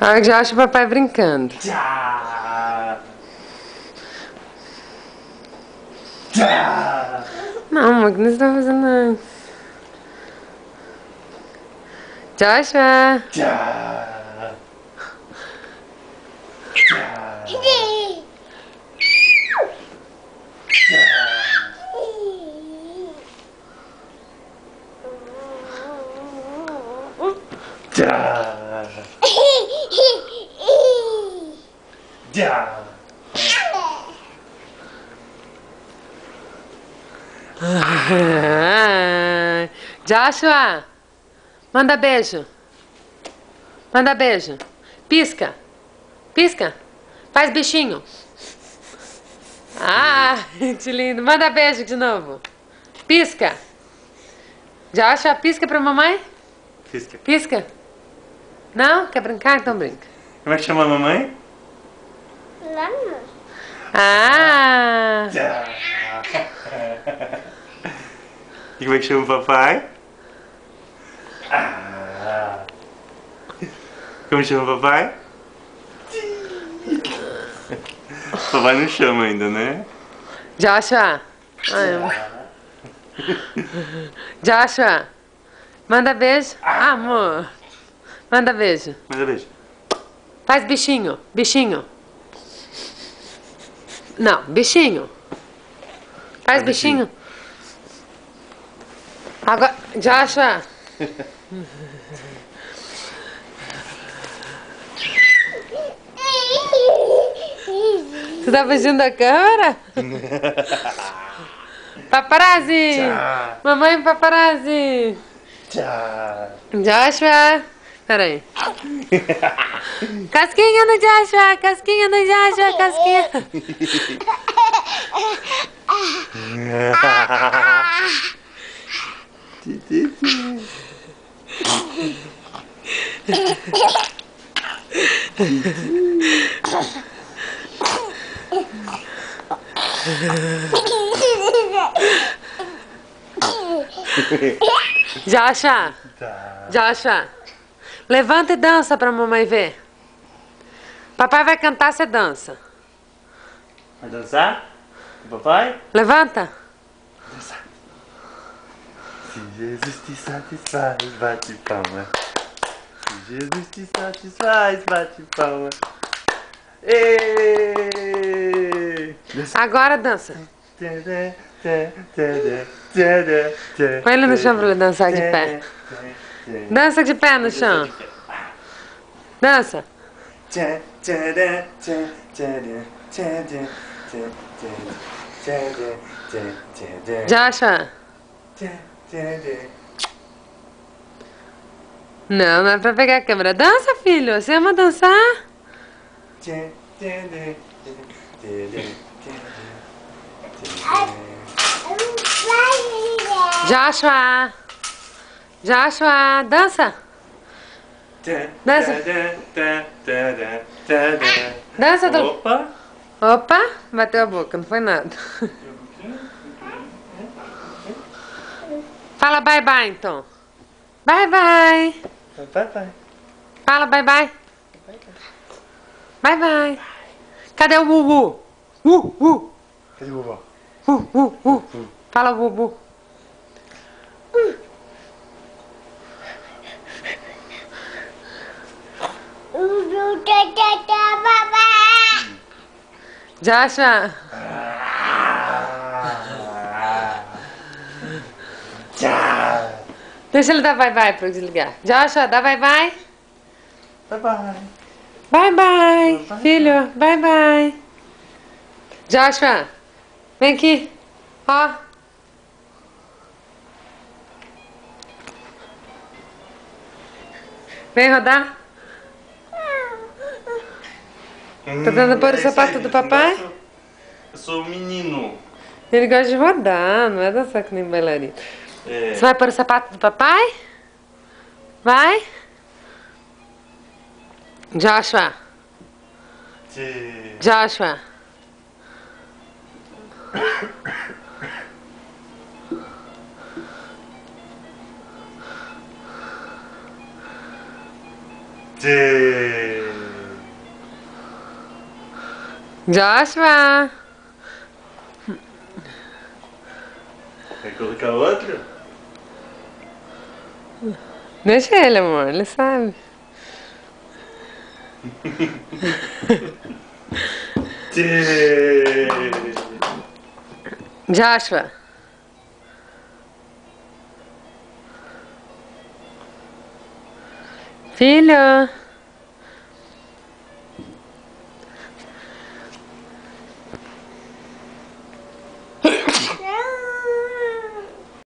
Ah, já acho o papai brincando. Tchá. Tchá. Não, amor, o que você tá fazendo antes? Joshua! Tchá. Tchá. Tchá. Joshua! Manda beijo. Manda beijo. Pisca. Pisca. Faz bichinho. Ah, que lindo. Manda beijo de novo. Pisca. Joshua, pisca pra mamãe? Pisca. Pisca. Não? Quer brincar? Então brinca. Como é que chama a mamãe? Ah! E como é que chama o papai? Ah. Como chama o papai? papai não chama ainda, né? Joshua. Ai. Joshua. Manda beijo. Ah, amor. Manda beijo. Manda beijo. Faz bichinho. Bichinho. Não, bichinho. Faz Faz bichinho. bichinho. Agora, Joshua. Você tá fugindo da câmera? Paparazzi! Tchá. Mamãe paparazzi! Tchá. Joshua! Peraí. Casquinha no Joshua! Casquinha no Joshua! Casquinha! Joshua! Tá. Joshua! Levanta e dança pra mamãe ver. Papai vai cantar, você dança. Vai dançar? Papai? Levanta! Dançar. Se Jesus te satisfaz, bate palma. Se Jesus te satisfaz, bate palma. Dança. Agora dança. Põe ele no chão pra ele dançar de pé. Dança de pé no chão. Dança. Tadã. Não, não é pra pegar a câmera. Dança, filho. Você ama dançar? Joshua. Joshua, dança. tã, Dança. tadã. Dança, do... Opa! Opa, bateu a boca, não foi nada. Fala bye bye, então. Bye bye. Vai, vai. Fala bye bye. Bye bye. Cadê o Bubu? Uh, uh, Cadê o vovó? uh, uh, uh. Fala Bubu. Joshua. Deixa ele dar bye pra eu desligar. Joshua, dá bye bye. Bye bye. Bye bye, filho. Bye bye. Joshua, vem aqui. Ó. Vem rodar. Tá tentando pôr o é isso sapato do papai? Eu sou- um menino. Ele gosta de rodar, não é dançar que nem bailarina. É. Você vai pôr o sapato do papai? Vai? Joshua, Tchê. Joshua. Tchê. Joshua! Quer colocar outro? Deixa ele, amor, ele sabe. Joshua! Filho!